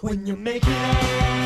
When you make it.